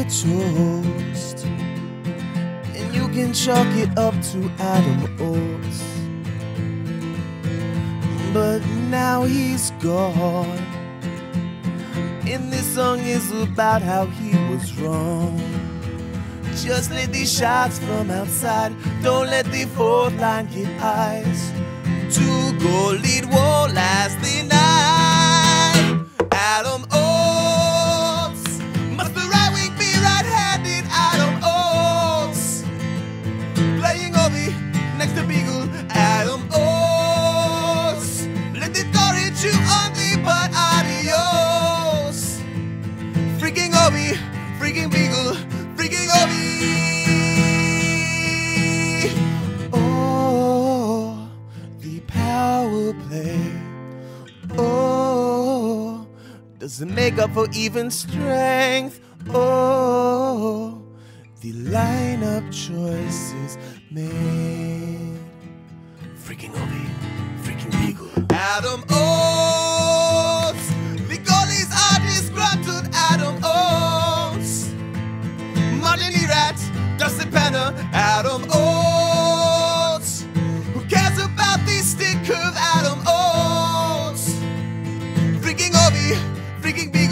Tonight toast, and you can chalk it up to Adam Oates. But now he's gone, and this song is about how he was wrong. Just let these shots from outside, don't let the fourth line get eyes. to goal freaking Beagle, freaking Obi. Oh, the power play. Oh, doesn't make up for even strength. Oh, the lineup choices made. Freaking Obi, freaking Beagle. Adam Oates. Adam Oates. Who cares about the stick curve? Adam Oates. Freaking Obi, freaking Beagle.